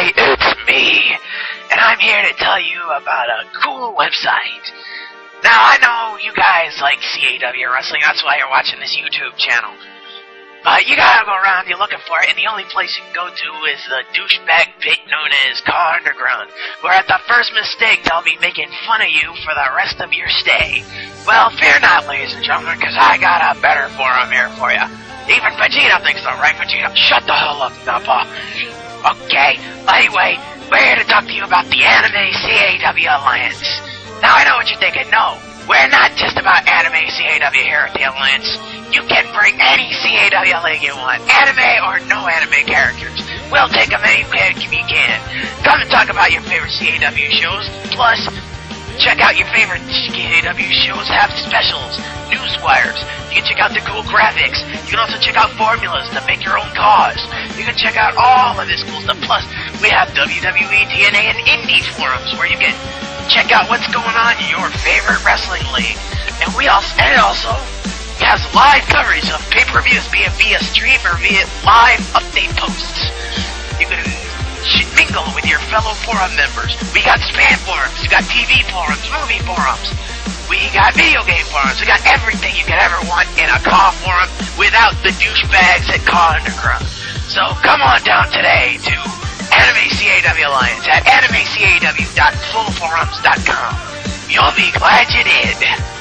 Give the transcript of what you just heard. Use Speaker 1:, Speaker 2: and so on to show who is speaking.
Speaker 1: Hi, it's me, and I'm here to tell you about a cool website. Now, I know you guys like CAW wrestling, that's why you're watching this YouTube channel. But you gotta go around, you're looking for it, and the only place you can go to is the douchebag pit known as CAW Underground, where at the first mistake they'll be making fun of you for the rest of your stay. Well, fear not, ladies and gentlemen, because I got a better forum here for you. Even Vegeta thinks so, right, Vegeta? Shut the hell up, Nappa. Okay, anyway, we're here to talk to you about the Anime CAW Alliance. Now, I know what you're thinking. No, we're not just about anime CAW here at the Alliance. You can bring any CAW league you want, anime or no anime characters. We'll take them any way we can. Come and talk about your favorite CAW shows. Plus, check out your favorite CAW shows have specials, news wires. You can check out the cool graphics. You can also check out formulas to make your own CAWs. You can check out all of this cool stuff. Plus, we have WWE, TNA, and indie forums where you can check out what's going on in your favorite wrestling league. And we also, and also has live coverage of pay-per-views, be it via stream or via live update posts. You can mingle with your fellow forum members. We got spam forums, we got TV forums, movie forums. We got video game forums. We got everything you could ever want in a CAW forum without the douchebags at CAW Underground. So come on down today to Anime CAW Alliance at animecaw.fullforums.com. You'll be glad you did.